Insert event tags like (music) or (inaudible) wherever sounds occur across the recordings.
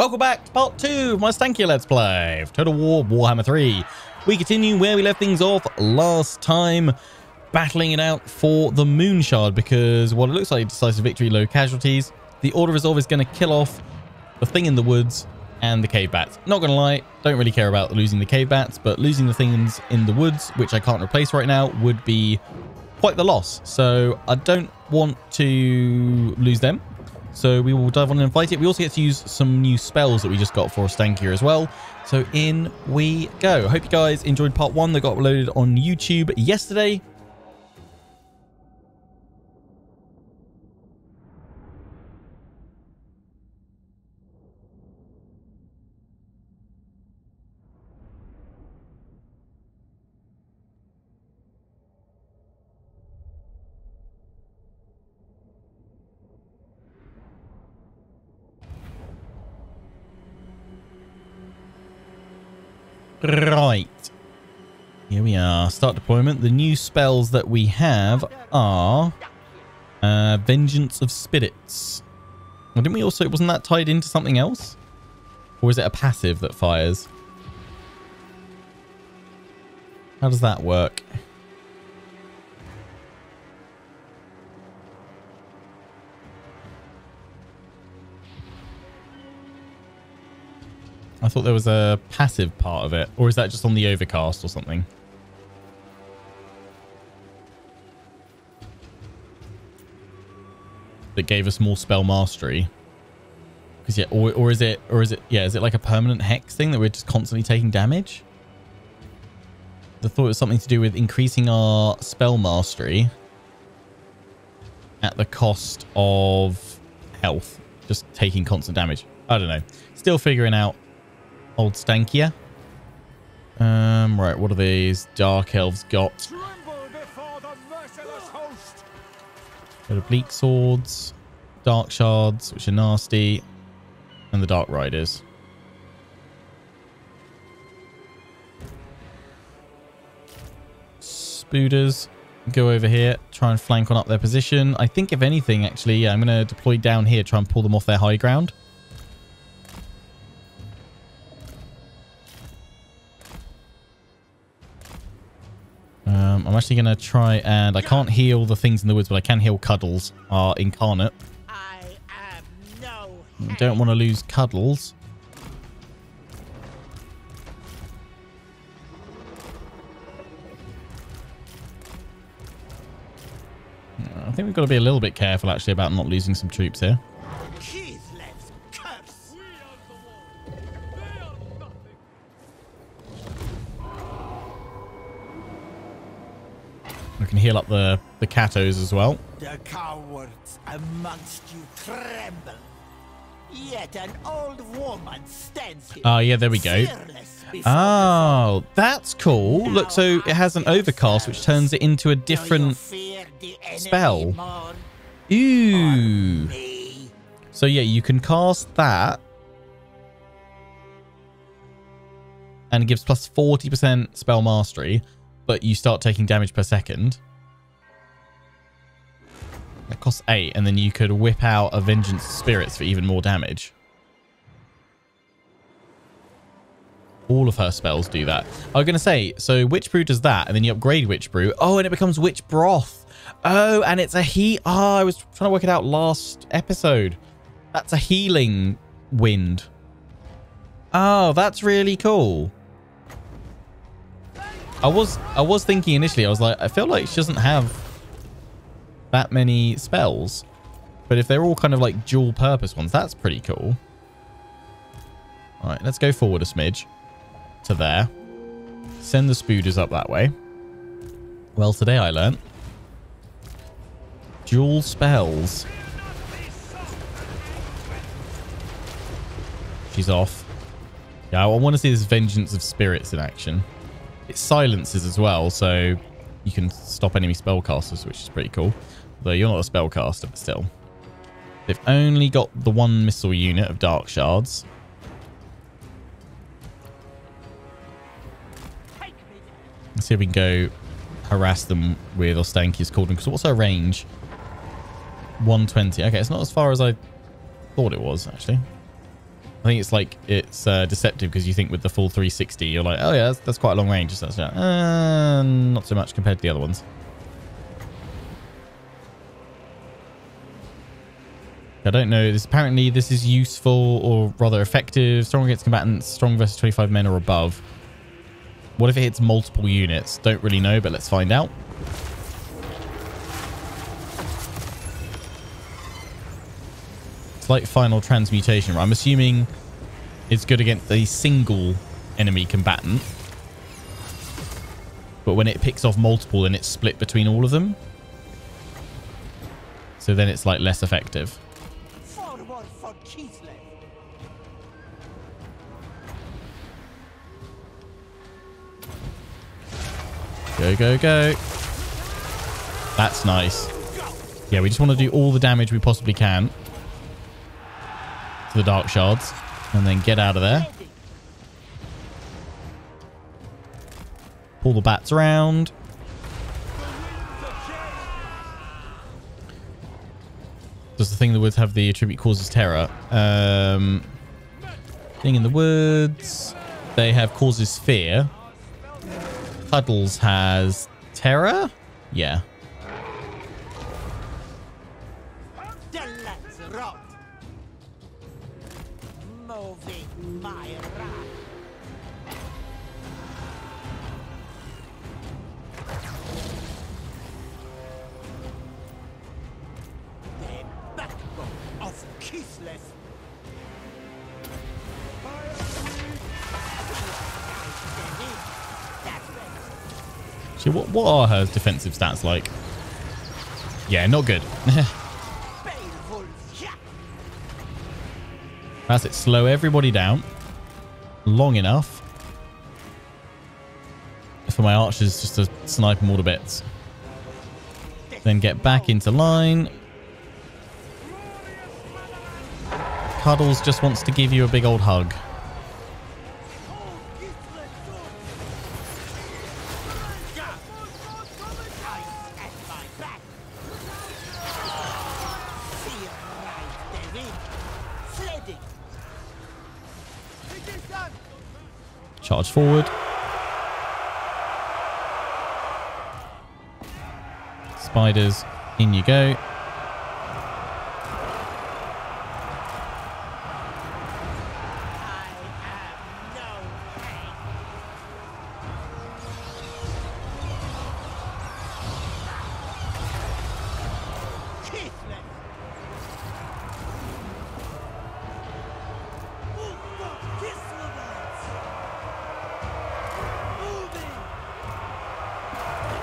welcome back to part two of my Stanky Let's Play Total War Warhammer 3. We continue where we left things off last time, battling it out for the Moon Shard because what it looks like decisive victory, low casualties. The Order Resolve is going to kill off the thing in the woods and the cave bats. Not going to lie, don't really care about losing the cave bats, but losing the things in the woods, which I can't replace right now, would be quite the loss. So I don't want to lose them. So we will dive on and fight it. We also get to use some new spells that we just got for Stankier as well. So in we go. Hope you guys enjoyed part one that got uploaded on YouTube yesterday. Right. Here we are. Start deployment. The new spells that we have are uh, Vengeance of Spirits. Well, didn't we also... Wasn't that tied into something else? Or is it a passive that fires? How does that work? Thought there was a passive part of it. Or is that just on the overcast or something? That gave us more spell mastery. Because yeah, or, or is it, or is it, yeah, is it like a permanent hex thing that we're just constantly taking damage? The thought was something to do with increasing our spell mastery at the cost of health. Just taking constant damage. I don't know. Still figuring out Old Stankia. Um, right, what are these? Dark Elves got. Got Bleak Swords, Dark Shards, which are nasty, and the Dark Riders. Spooders go over here, try and flank on up their position. I think if anything, actually, yeah, I'm going to deploy down here, try and pull them off their high ground. I'm actually going to try and... I can't heal the things in the woods, but I can heal Cuddles, our incarnate. I no don't want to lose Cuddles. I think we've got to be a little bit careful, actually, about not losing some troops here. The as well. The cowards amongst you tremble. Yet an old woman stands here. Oh, yeah, there we go. Oh, that's cool. Look, so it has an overcast, which turns it into a different spell. Ooh. So, yeah, you can cast that. And it gives plus 40% spell mastery but you start taking damage per second. That costs 8, and then you could whip out a Vengeance Spirits for even more damage. All of her spells do that. I was going to say, so Witch Brew does that, and then you upgrade Witch Brew. Oh, and it becomes Witch Broth. Oh, and it's a heat. Oh, I was trying to work it out last episode. That's a healing wind. Oh, that's really cool. I was I was thinking initially, I was like, I feel like she doesn't have that many spells. But if they're all kind of like dual purpose ones, that's pretty cool. All right, let's go forward a smidge to there. Send the spooders up that way. Well, today I learnt. Dual spells. She's off. Yeah, I want to see this Vengeance of Spirits in action. It silences as well, so you can stop enemy spellcasters, which is pretty cool. Though you're not a spellcaster, but still. They've only got the one missile unit of Dark Shards. Let's see if we can go harass them with Ostankya's Cauldron. Because what's our range? 120. Okay, it's not as far as I thought it was, actually. I think it's like it's uh, deceptive because you think with the full 360, you're like, oh yeah, that's, that's quite a long range. So that's, uh, not so much compared to the other ones. I don't know. This apparently this is useful or rather effective. Strong against combatants, strong versus 25 men or above. What if it hits multiple units? Don't really know, but let's find out. Slight final transmutation. Right? I'm assuming it's good against a single enemy combatant. But when it picks off multiple, then it's split between all of them. So then it's like less effective. Go, go, go. That's nice. Yeah, we just want to do all the damage we possibly can to the Dark Shards and then get out of there. Pull the bats around. Does the thing in the woods have the attribute causes terror? Um, thing in the woods. They have causes fear. Puddles has terror? Yeah. What, what are her defensive stats like? Yeah, not good. (laughs) That's it. Slow everybody down long enough for my archers just to snipe them all to bits. Then get back into line. Cuddles just wants to give you a big old hug. Charge forward. Spiders, in you go.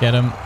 Get him.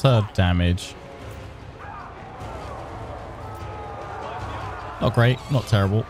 What's her damage? Not great, not terrible.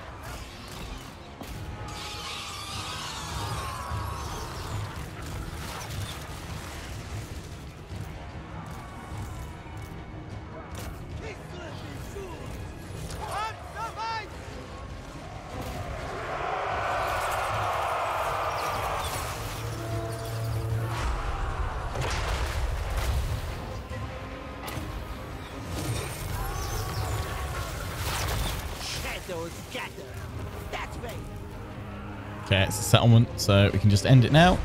Settlement, so we can just end it now.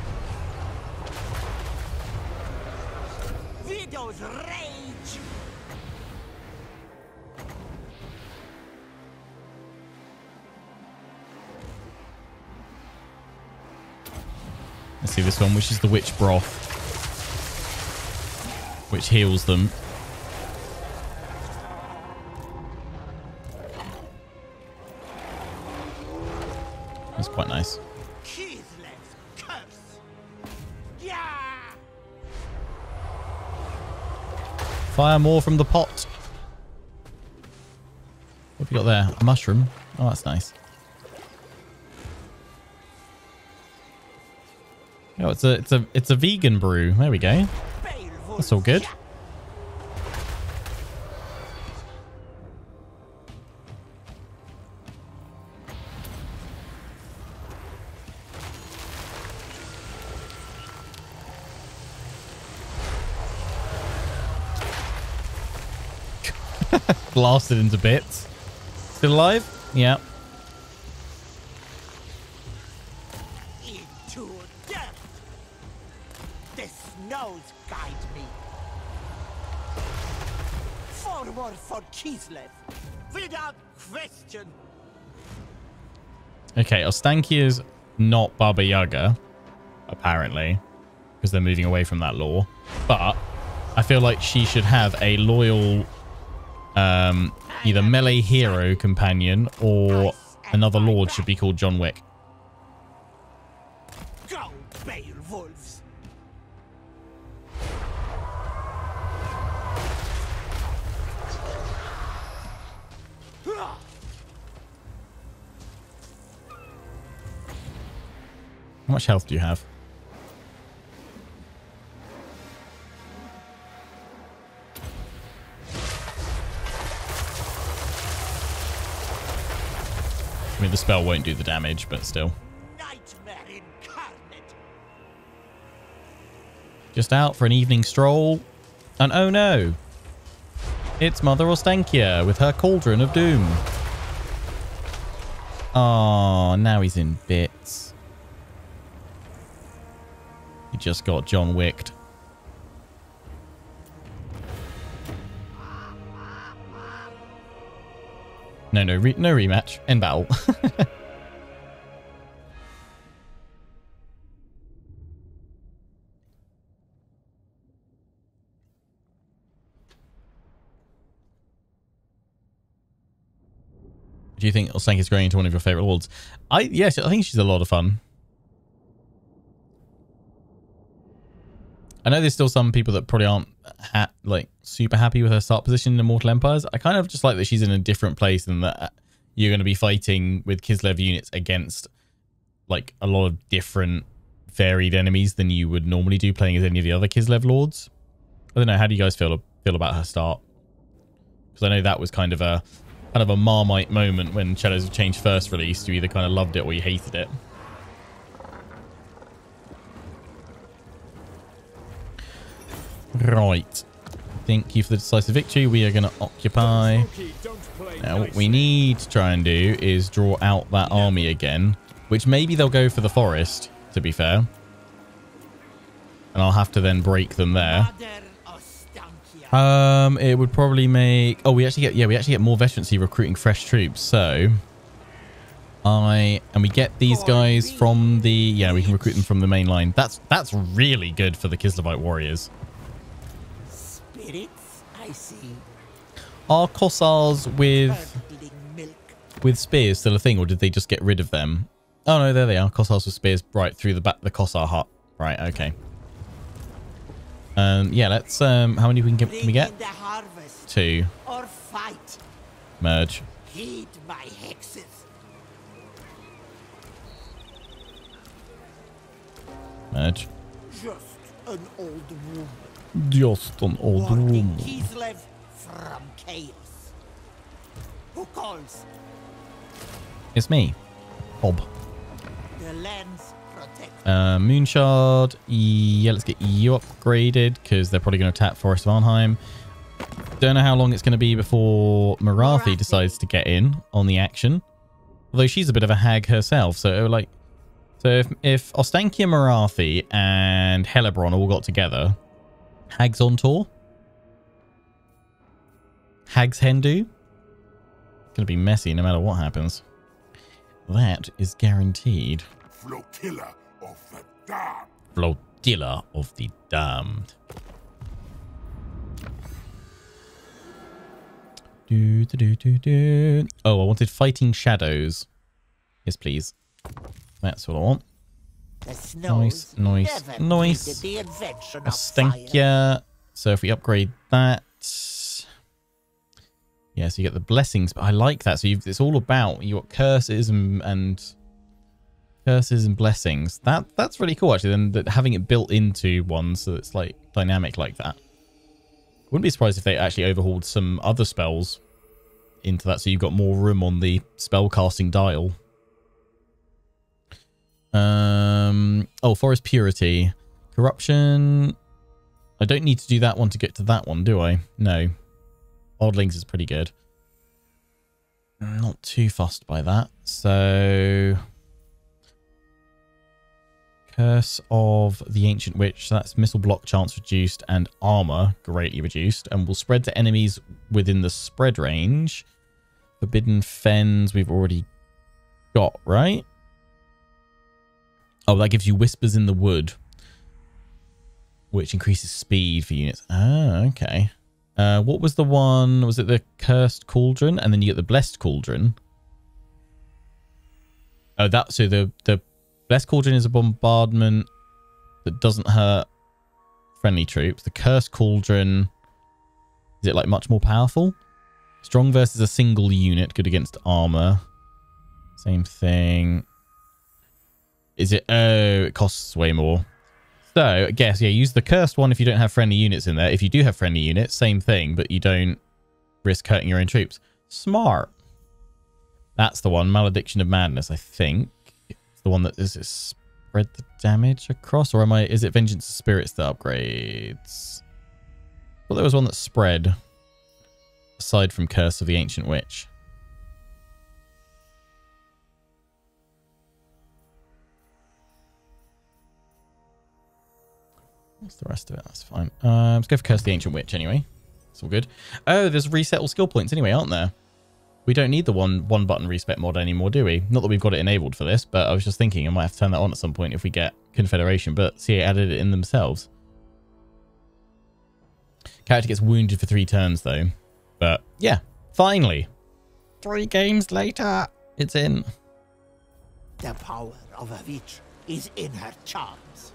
Let's see this one, which is the witch broth. which heals them. That's quite nice. Fire more from the pot. What have you got there? A mushroom. Oh, that's nice. Oh, it's a it's a it's a vegan brew. There we go. That's all good. Blasted into bits. Still alive? Yeah. Into death. The snows guide me. Forward for Kislev. Without question. Okay, Ostankya is not Baba Yaga, apparently, because they're moving away from that law. But I feel like she should have a loyal um, either melee hero companion or another lord should be called John Wick. Go, Beowulfs. How much health do you have? Mean, the spell won't do the damage, but still. Nightmare incarnate. Just out for an evening stroll. And oh no! It's Mother Ostankya with her Cauldron of Doom. Oh, now he's in bits. He just got John Wicked. No, no, re no rematch. End battle. (laughs) Do you think Ostankya's growing into one of your favorite lords? I yes, I think she's a lot of fun. I know there's still some people that probably aren't like super happy with her start position in Immortal Empires. I kind of just like that she's in a different place and that uh, you're going to be fighting with Kislev units against like a lot of different varied enemies than you would normally do playing as any of the other Kislev lords. I don't know. How do you guys feel feel about her start? Because I know that was kind of a kind of a marmite moment when Shadows of Change first released. You either kind of loved it or you hated it. Right. Thank you for the decisive victory. We are going to occupy. Now, what we need to try and do is draw out that army again, which maybe they'll go for the forest, to be fair. And I'll have to then break them there. Um, it would probably make. Oh, we actually get. Yeah, we actually get more veterancy recruiting fresh troops. So, I and we get these guys from the. Yeah, we can recruit them from the main line. That's that's really good for the Kislevite warriors. Are Kossars with with spears still a thing, or did they just get rid of them? Oh no, there they are. Kossars with spears right through the back the Kossar hut. Right, okay. Um, yeah, let's. Um, how many we can get? Can we get two? or fight. Merge. Heed my hexes. Merge. Just an old woman. Just an old Warning woman. Kislev from chaos. Who calls? It's me, Bob. The lands. Uh, Moonshard. Yeah, let's get you upgraded because they're probably going to attack Forest of Arnheim. Don't know how long it's going to be before Morathi Morathi. decides to get in on the action. Although she's a bit of a hag herself, so like, so if if Ostankya Morathi and Hellebron all got together, hags on tour. Hag's Hendu. It's going to be messy no matter what happens. That is guaranteed. Flotilla of the Damned. Flotilla of the Damned. Do, do, do, do, Oh, I wanted Fighting Shadows. Yes, please. That's what I want. Nice, nice, nice. A Stenkia. So if we upgrade that, yeah, so you get the blessings, but I like that. So it's all about you got curses and, and curses and blessings. That that's really cool actually. Then that having it built into one, so it's like dynamic like that. Wouldn't be surprised if they actually overhauled some other spells into that, so you've got more room on the spell casting dial. Um. Oh, forest purity, corruption. I don't need to do that one to get to that one, do I? No. Oddlings is pretty good. Not too fussed by that. So Curse of the Ancient Witch. So that's missile block chance reduced and armor greatly reduced. And will spread to enemies within the spread range. Forbidden Fens we've already got, right? Oh, that gives you Whispers in the Wood. Which increases speed for units. Ah, okay. Uh, what was the one? Was it the Cursed Cauldron? And then you get the Blessed Cauldron. Oh, that so the the Blessed Cauldron is a bombardment that doesn't hurt friendly troops. The Cursed Cauldron is it like much more powerful? Strong versus a single unit, good against armor. Same thing. Is it? Oh, it costs way more. So, I guess, yeah, use the cursed one if you don't have friendly units in there. If you do have friendly units, same thing, but you don't risk hurting your own troops. Smart. That's the one. Malediction of Madness, I think. It's the one that is it spread the damage across, or am I? Is it Vengeance of Spirits that upgrades? Well, there was one that spread. Aside from Curse of the Ancient Witch. What's the rest of it? That's fine. Um, let's go for Curse the Ancient Witch anyway. It's all good. Oh, there's reset all skill points anyway, aren't there? We don't need the one one button respec mod anymore, do we? Not that we've got it enabled for this, but I was just thinking I might have to turn that on at some point if we get Confederation. But CA added it in themselves. Character gets wounded for three turns though. But yeah, finally. Three games later, it's in. The power of a witch is in her charms.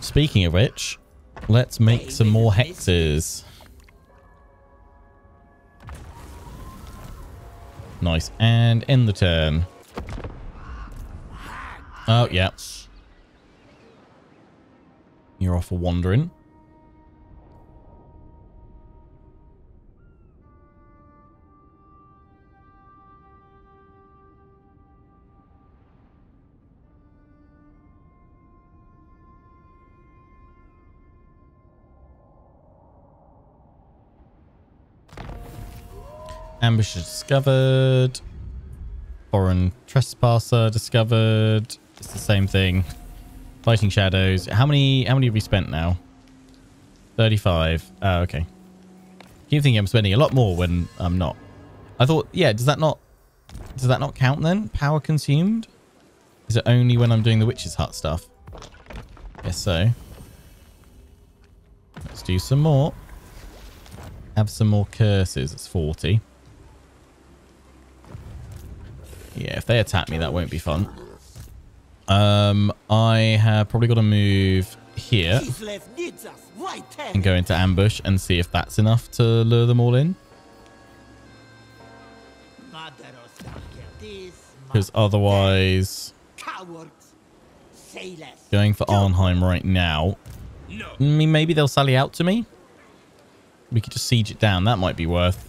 Speaking of which, let's make some more hexes. Nice. And end the turn. Oh, yeah. You're off for wandering. Ambush discovered. Foreign trespasser discovered. It's the same thing. Fighting shadows. How many? How many have we spent now? Thirty-five. Oh, okay. Keep thinking I'm spending a lot more when I'm not. I thought, yeah. Does that not? Does that not count then? Power consumed? Is it only when I'm doing the witch's hut stuff? Guess so. Let's do some more. Have some more curses. It's 40. Yeah, if they attack me, that won't be fun. Um, I have probably got to move here and go into ambush and see if that's enough to lure them all in. Because otherwise, going for Arnheim right now. I mean, maybe they'll sally out to me. We could just siege it down. That might be worth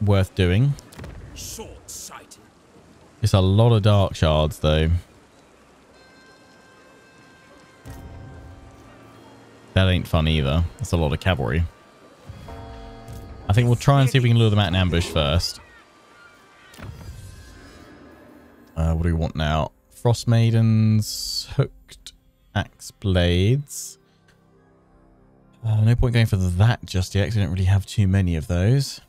worth doing. Short-sighted. It's a lot of dark shards, though. That ain't fun either. That's a lot of cavalry. I think we'll try and see if we can lure them out in ambush first. Uh, what do we want now? Frost Maidens, Hooked Axe Blades. Uh, no point going for that just yet, 'cause I don't really have too many of those.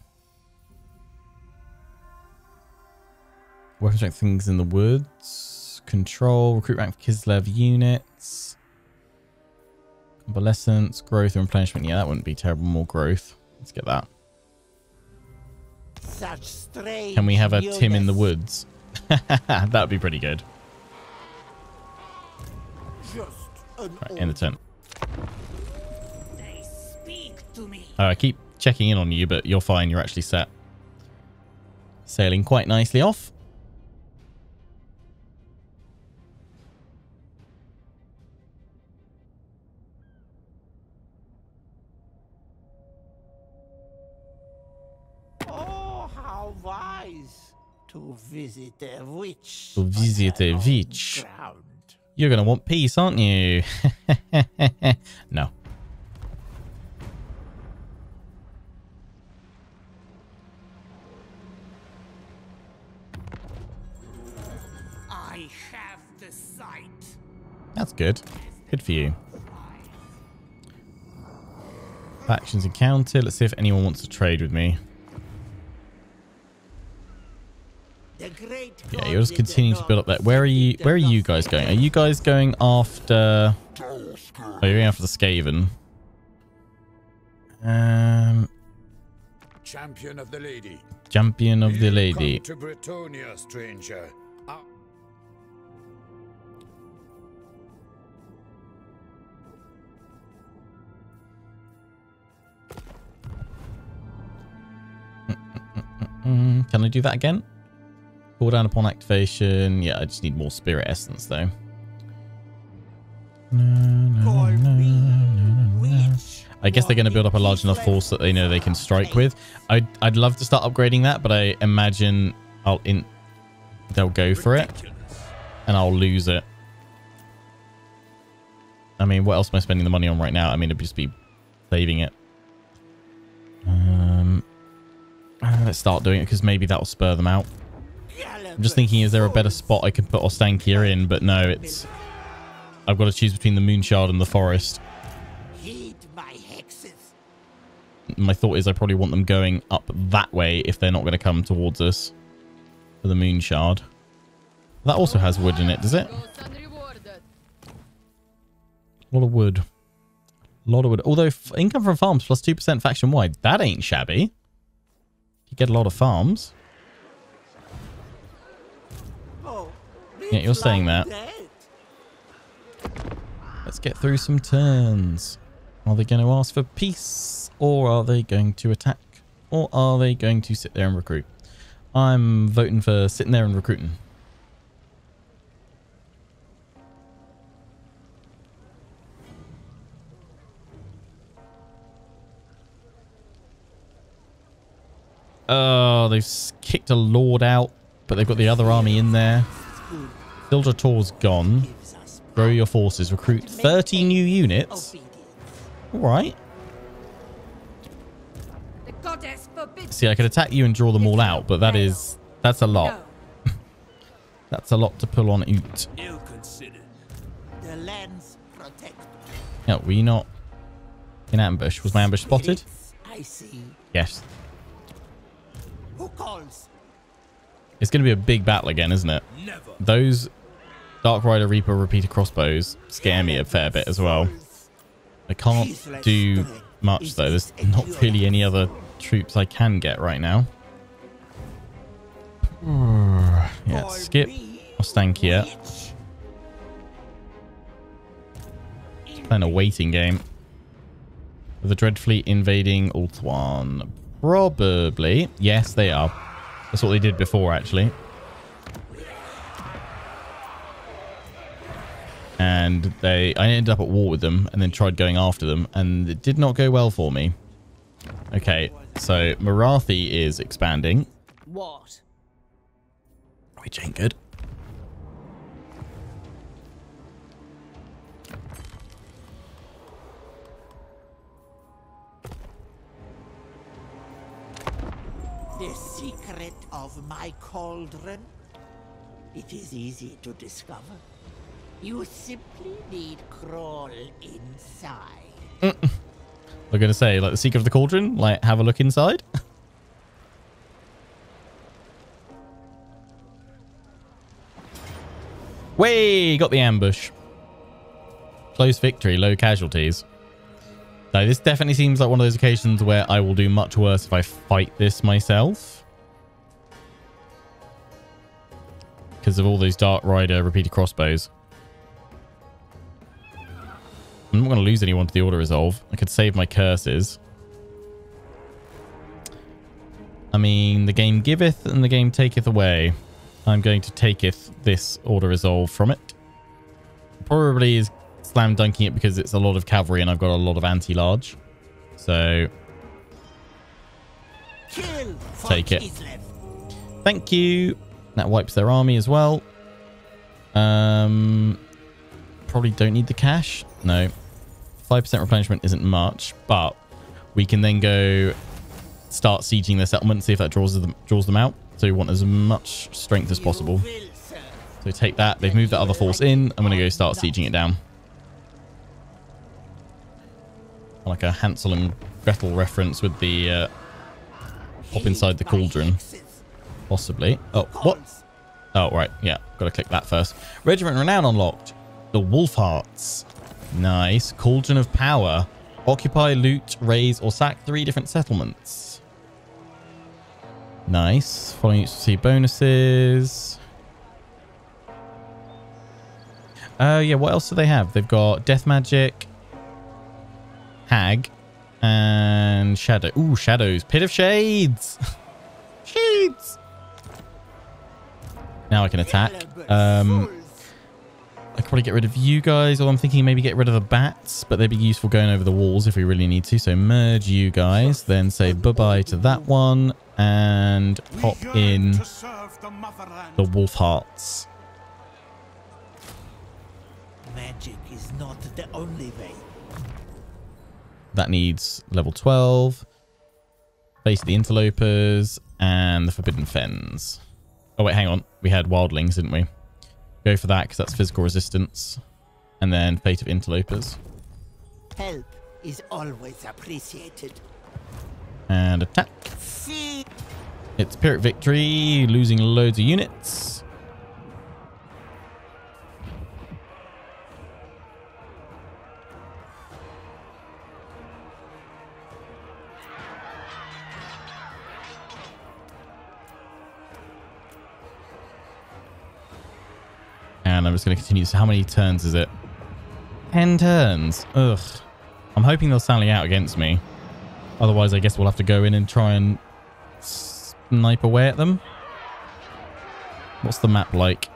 Weapon strength things in the woods. Control. Recruit rank for Kislev units. Convalescence. Growth and replenishment. Yeah, that wouldn't be terrible. More growth. Let's get that. Such strange. Can we have a Tim in the woods? (laughs) That'd be pretty good. Just Right, in the old tent. They speak to me. Oh, I keep checking in on you, but you're fine. You're actually set. Sailing quite nicely off. To visit a witch. To visit a witch. ground. You're going to want peace, aren't you? (laughs) no. I have the sight. That's good. Good for you. Factions encounter. Let's see if anyone wants to trade with me. The great Yeah, you're just continuing to build up that. Where are you? Where are you guys going? Are you guys going after? Oh, you're going after the Skaven. Um, Champion of the lady. champion of the lady. Come to Bretonnia, stranger. Ah, Mm, can I do that again? Cool down upon activation. Yeah, I just need more spirit essence though. Call me witch. I guess they're going to build up a large enough force that they know they can strike with. I'd, I'd love to start upgrading that, but I imagine I'll in they'll go for it and I'll lose it. I mean, what else am I spending the money on right now? I mean, it'd just be saving it. Um, let's start doing it because maybe that'll spur them out. I'm just thinking, is there a better spot I can put Ostankya in? But no, it's... I've got to choose between the Moonshard and the Forest. My thought is I probably want them going up that way if they're not going to come towards us for the Moonshard. That also has wood in it, does it? A lot of wood. A lot of wood. Although income from farms plus 2% faction wide, that ain't shabby. You get a lot of farms. Yeah, you're saying that. Let's get through some turns. Are they going to ask for peace? Or are they going to attack? Or are they going to sit there and recruit? I'm voting for sitting there and recruiting. Oh, they've kicked a lord out, but they've got the other army in there. Sildrator's gone. Grow your forces. Recruit 30 new units. All right. The goddess forbids. See, I could attack you and draw them all out, but that is... That's a lot. (laughs) That's a lot to pull on Oot. Ill considered. The lands protect. Yeah, were you not in ambush? Was my ambush spotted? I see. Yes. Who calls? It's going to be a big battle again, isn't it? Those Dark Rider Reaper repeater crossbows scare me a fair bit as well. I can't do much though. There's not really any other troops I can get right now. (sighs) Yeah, skip Ostankya. witch. Playing a waiting game. The Dread Fleet invading Ultuan? Probably. Yes, they are. That's what they did before, actually. And they, I ended up at war with them and then tried going after them, and it did not go well for me. Okay, so Morathi is expanding, What? which ain't good. Secret of my cauldron? It is easy to discover. You simply need crawl inside. Mm. We're going to say, like, the Secret of the Cauldron? Like, have a look inside? (laughs) Way got the ambush. Close victory, low casualties. So this definitely seems like one of those occasions where I will do much worse if I fight this myself. Because of all those Dark Rider repeated crossbows. I'm not going to lose anyone to the Order resolve. I could save my curses. I mean, the game giveth and the game taketh away. I'm going to taketh this Order resolve from it. Probably is slam dunking it because it's a lot of cavalry and I've got a lot of anti-large. So Take it. Thank you. That wipes their army as well. Um, probably don't need the cash. No. 5% replenishment isn't much, but we can then go start sieging their settlement, see if that draws them, draws them out. So we want as much strength as possible. So take that. They've moved that other force in. I'm going to go start sieging it down. Like a Hansel and Gretel reference with the uh, hop inside the cauldron. Possibly. Oh, what? Oh, right. Yeah. Got to click that first. Regiment Renown unlocked. The Wolf Hearts. Nice. Cauldron of Power. Occupy, loot, raise, or sack three different settlements. Nice. Following each see bonuses. Uh, yeah, what else do they have? They've got Death Magic, Hag, and Shadow. Ooh, Shadows. Pit of Shades. (laughs) Shades. Now I can attack. Um. I could probably get rid of you guys, or I'm thinking maybe get rid of the bats, but they'd be useful going over the walls if we really need to. So merge you guys, then say bye-bye to that one, and pop in the wolf hearts. Magic is not the only way. That needs level 12, face the interlopers, and the forbidden fens. Oh wait, hang on. We had wildlings, didn't we? Go for that because that's physical resistance, and then fate of interlopers. Help is always appreciated. And attack. See, It's Pyrrhic victory, losing loads of units. Going to continue. So how many turns is it? 10 turns. Ugh. I'm hoping they'll sally out against me. Otherwise, I guess we'll have to go in and try and snipe away at them. What's the map like?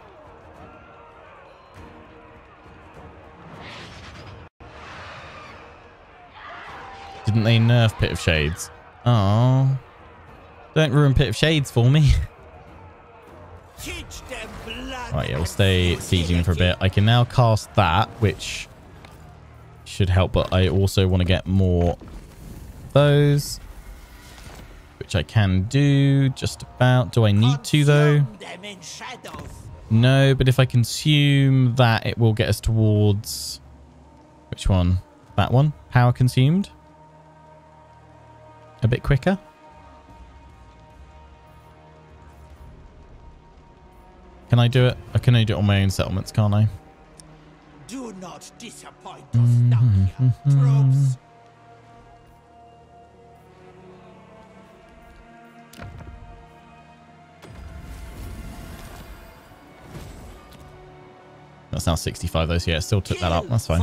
Didn't they nerf Pit of Shades? Oh. Don't ruin Pit of Shades for me. (laughs) Right, yeah, we'll stay sieging for a bit. I can now cast that, which should help, but I also want to get more those, which I can do just about. Do I need to, though? No, but if I consume that, it will get us towards... Which one? That one? Power consumed? A bit quicker? Can I do it? I can only do it on my own settlements, can't I? Do not disappoint us, Mm-hmm, Nakia. Troops. That's now 65 though, so yeah, it still took that up. That's fine.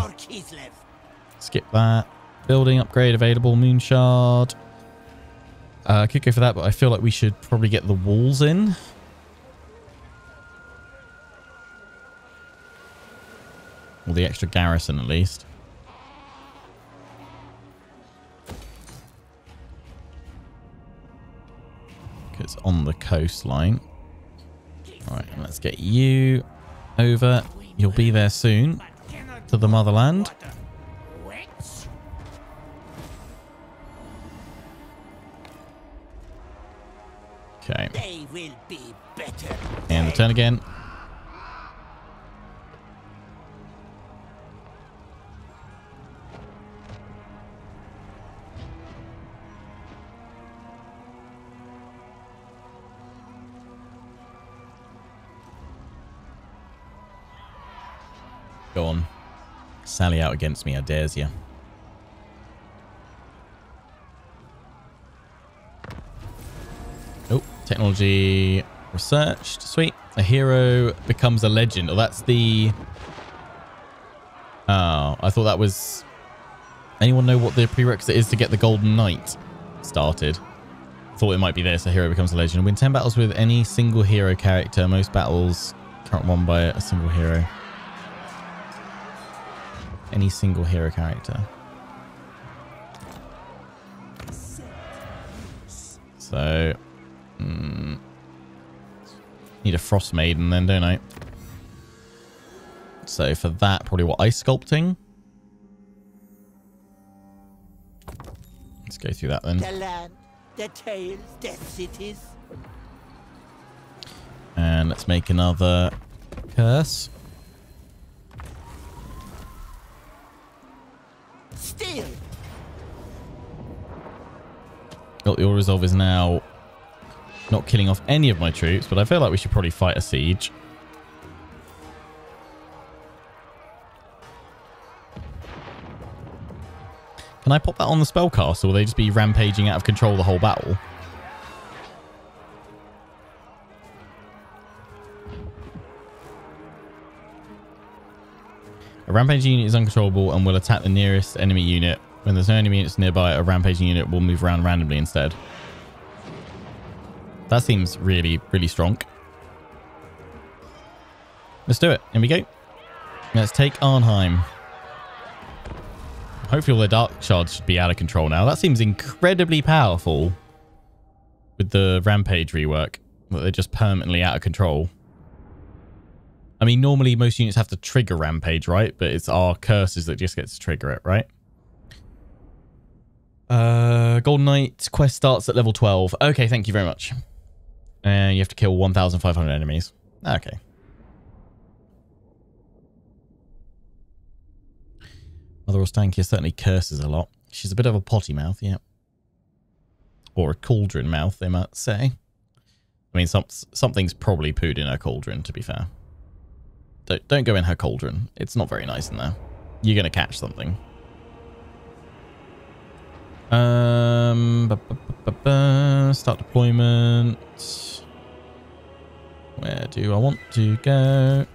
Skip that. Building upgrade available. Moon shard. Uh, I could go for that, but I feel like we should probably get the walls in. Or the extra garrison at least. Because on the coastline. Alright, let's get you over. You'll be there soon to the motherland. Okay. They will be better. And the turn again. Go on. Sally out against me, I dares you. Oh, technology Researched. Sweet. A hero becomes a legend. Oh, that's the... Oh, I thought that was... Anyone know what the prerequisite is to get the Golden Knight started? Thought it might be this. A hero becomes a legend. Win 10 battles with any single hero character. Most battles current won by a single hero. Any single hero character. So... mm, need a Frost Maiden then, don't I? So for that, probably what? Ice Sculpting? Let's go through that then. The land, the tales, the cities. And let's make another curse. Your resolve is now not killing off any of my troops, but I feel like we should probably fight a siege. Can I pop that on the spellcast, or will they just be rampaging out of control the whole battle? A rampaging unit is uncontrollable and will attack the nearest enemy unit. When there's no enemy units nearby, a rampaging unit will move around randomly instead. That seems really, really strong. Let's do it. Here we go. Let's take Arnheim. Hopefully all the Dark Shards should be out of control now. That seems incredibly powerful with the Rampage rework. That they're just permanently out of control. I mean, normally most units have to trigger Rampage, right? But it's our curses that just gets to trigger it, right? Uh, Golden Knight quest starts at level 12. Okay, thank you very much. And you have to kill 1,500 enemies. Okay. Mother Ostankya certainly curses a lot. She's a bit of a potty mouth, yeah. Or a cauldron mouth, they might say. I mean, some, something's probably pooed in her cauldron, to be fair. Don't, don't go in her cauldron. It's not very nice in there. You're going to catch something. Um, bu- bu- bu- start deployment. Where do I want to go?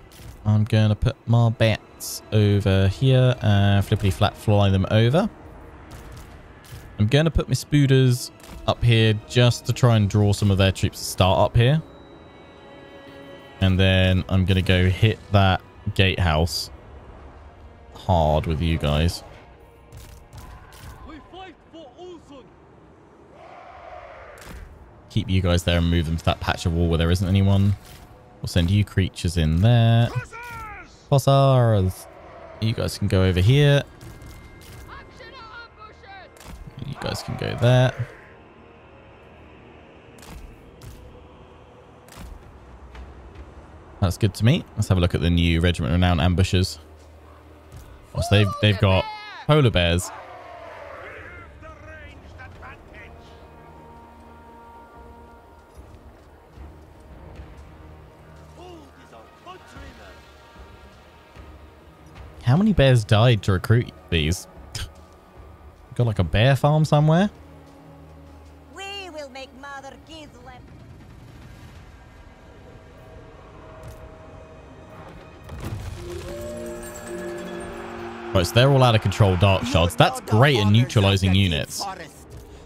I'm going to put my bats over here and flippity flat fly them over. I'm going to put my spooders up here just to try and draw some of their troops to start up here. And then I'm going to go hit that gatehouse hard with you guys. Keep you guys there and move them to that patch of wall where there isn't anyone. We'll send you creatures in there. Fossars! You guys can go over here. You guys can go there. That's good to me. Let's have a look at the new Regiment Renowned Ambushes. Oh, so they've, they've got polar bears. How many bears died to recruit these? Got like a bear farm somewhere? Right, so they're all out of control dark shards. That's great at neutralizing of the deep units.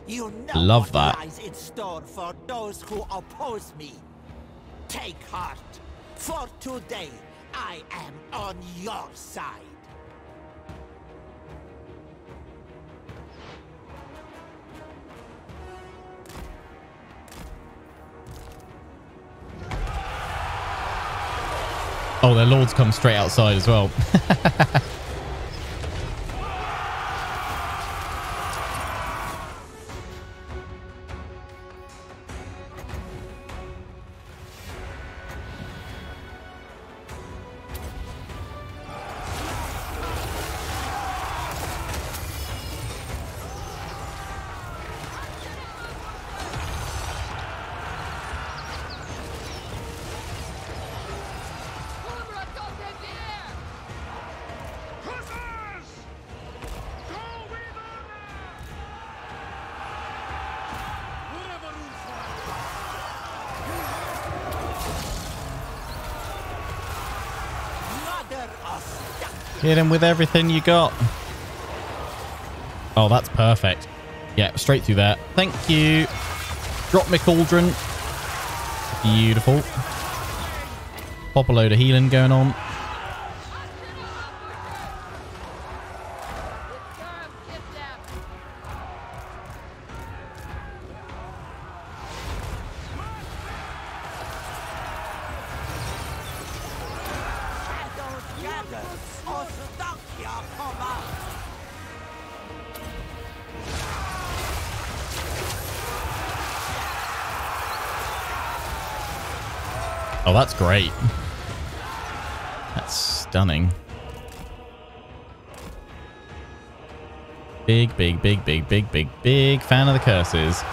You know Love that. lies in store for those who oppose me. Take heart, for today I am on your side. Oh, their lords come straight outside as well. (laughs) Hit him with everything you got. Oh, that's perfect. Yeah, straight through there. Thank you. Drop me cauldron. Beautiful. Pop a load of healing going on. Oh, that's great. That's stunning. Big, big, big, big, big, big, big fan of the curses.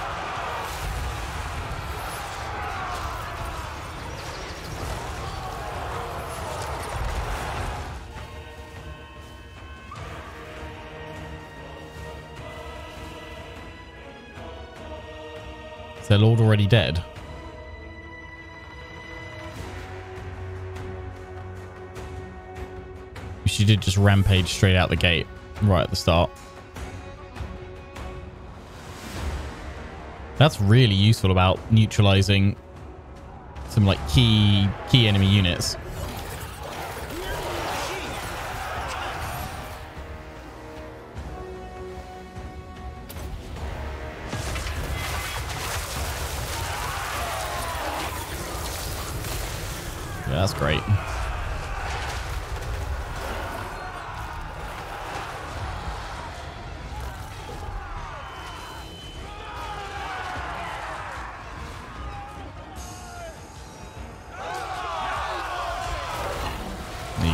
Their lord already dead? She did just rampage straight out the gate right at the start. That's really useful about neutralizing some like key key enemy units.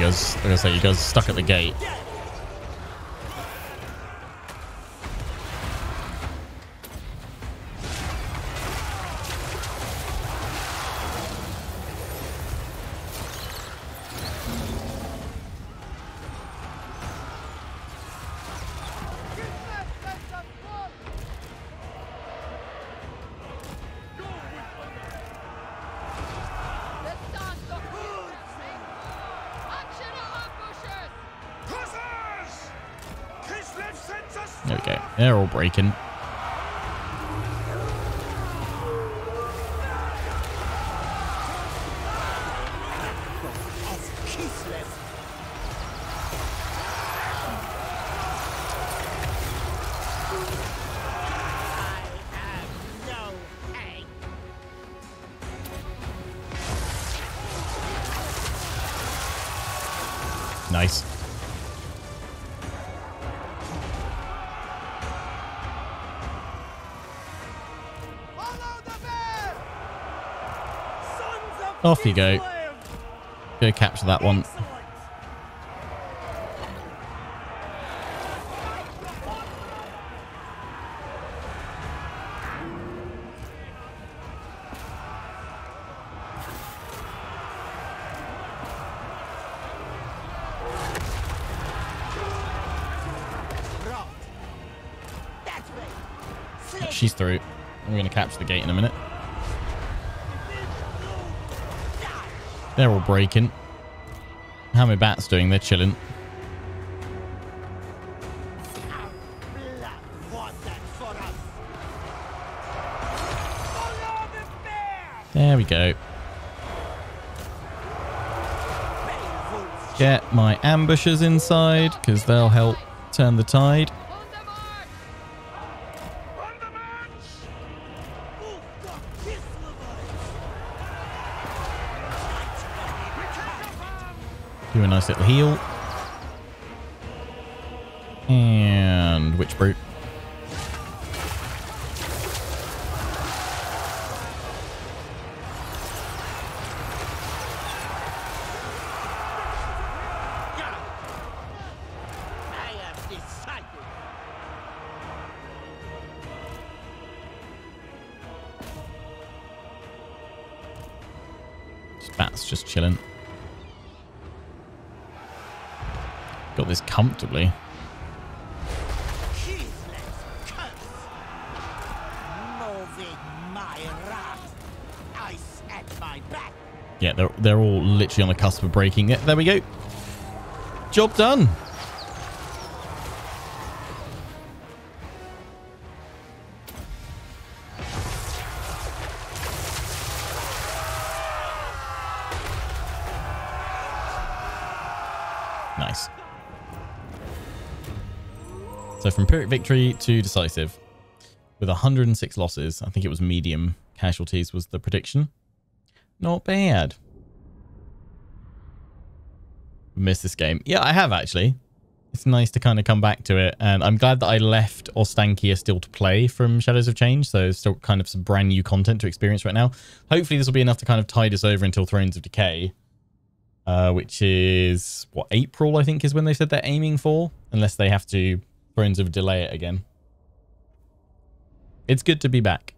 Like I say, he goes stuck at the gate. Breaking. Off you go. Go capture that one. Rot. That way. Slip. She's through. We're going to capture the gate in a minute. They're all breaking. How my bats doing? They're chilling. There we go. Get my ambushers inside because they'll help turn the tide. Nice little heal. And Witch Brute. Got this comfortably. Yeah, they're they're all literally on the cusp of breaking. There we go. Job done. Pyrrhic victory to decisive with 106 losses. I think it was medium casualties was the prediction. Not bad. Missed this game. Yeah, I have actually. It's nice to kind of come back to it. And I'm glad that I left Ostankya still to play from Shadows of Change. So still kind of some brand new content to experience right now. Hopefully this will be enough to kind of tide us over until Thrones of Decay. Uh, which is, what, April, I think, is when they said they're aiming for. Unless they have to Thrones of Delay it again. It's good to be back.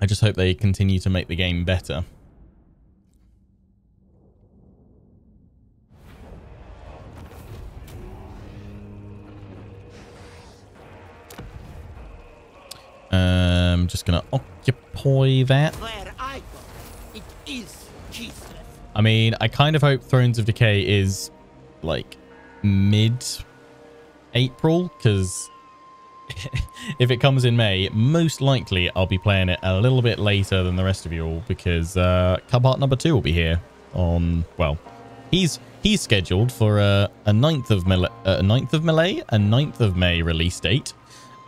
I just hope they continue to make the game better. Um, just gonna occupy that. I. I mean, I kind of hope Thrones of Decay is like mid April because (laughs) if it comes in May, most likely I'll be playing it a little bit later than the rest of you all because uh, Cub Heart number two will be here on, well, he's he's scheduled for a, a 9th of Melee, a 9th of Melee, a 9th of May release date.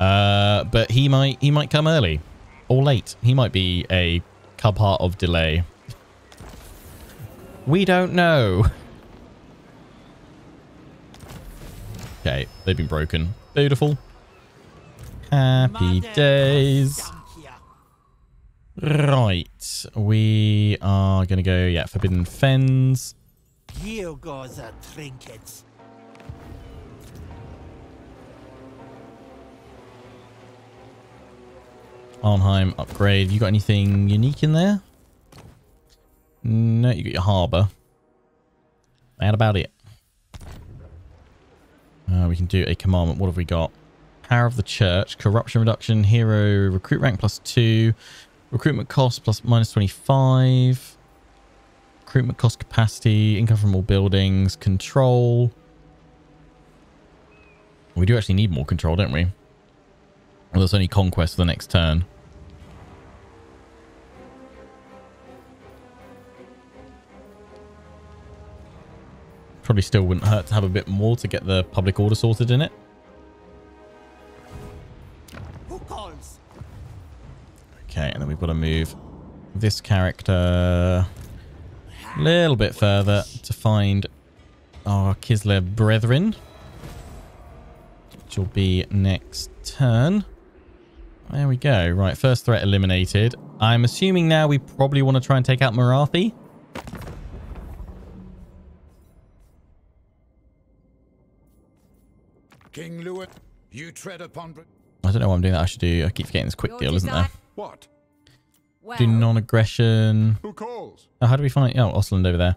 Uh, but he might he might come early or late. He might be a Cub Heart of delay. (laughs) We don't know. Okay, they've been broken. Beautiful. Happy days. Right, we are going to go, yeah, Forbidden Fens. Here goes the trinkets. Arnheim upgrade. You got anything unique in there? No, you got your harbour. That about it. Uh, we can do a commandment. What have we got? Power of the Church, corruption reduction, hero recruit rank plus two, recruitment cost plus minus 25, recruitment cost capacity, income from all buildings, control. We do actually need more control, don't we? Well, there's only conquest for the next turn. Probably still wouldn't hurt to have a bit more to get the public order sorted in it. Okay, and then we've got to move this character a little bit further to find our Kislev brethren. Which will be next turn. There we go. Right, first threat eliminated. I'm assuming now we probably want to try and take out Morathi. Tread upon... I don't know what I'm doing that I should do. I keep forgetting this quick Your deal, isn't there? What? Well, Do non-aggression. Who calls? Oh, how do we find... Oh, Ostland over there.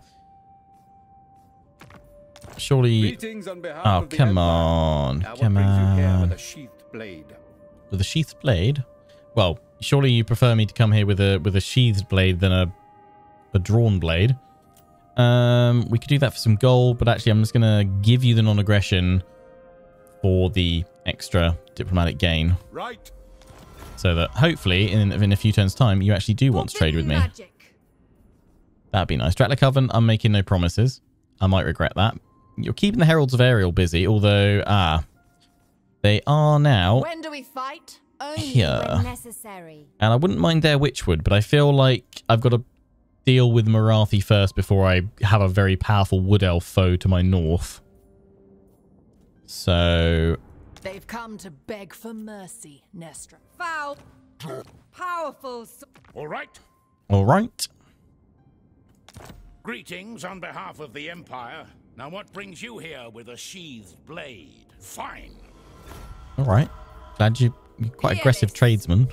Surely... Greetings on behalf Oh, of come on. Now, Come brings you here on. with a sheathed blade? With a sheathed blade? Well, surely you prefer me to come here with a with a sheathed blade than a a drawn blade. Um, we could do that for some gold, but actually I'm just going to give you the non-aggression for the extra diplomatic gain. Right. So that hopefully in, in a few turns time, you actually do want to trade with me. That'd be nice. Dratler Coven, I'm making no promises. I might regret that. You're keeping the Heralds of Ariel busy, although, ah, they are now When do we fight? Only Here. when necessary. And I wouldn't mind their Witchwood, but I feel like I've got to deal with Morathi first before I have a very powerful Wood Elf foe to my north. So, They've come to beg for mercy, Nestra. Foul. Powerful. All right. all right. Greetings on behalf of the Empire. Now what brings you here with a sheathed blade? Fine. All right. Glad you, you're quite Hear aggressive tradesman.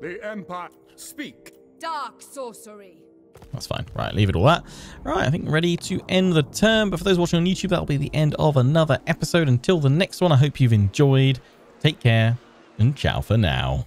The Empire, speak. Dark sorcery. That's fine. Right, leave it all that. Right, I think ready to end the term. But for those watching on YouTube, that'll be the end of another episode. Until the next one, I hope you've enjoyed. Take care and ciao for now.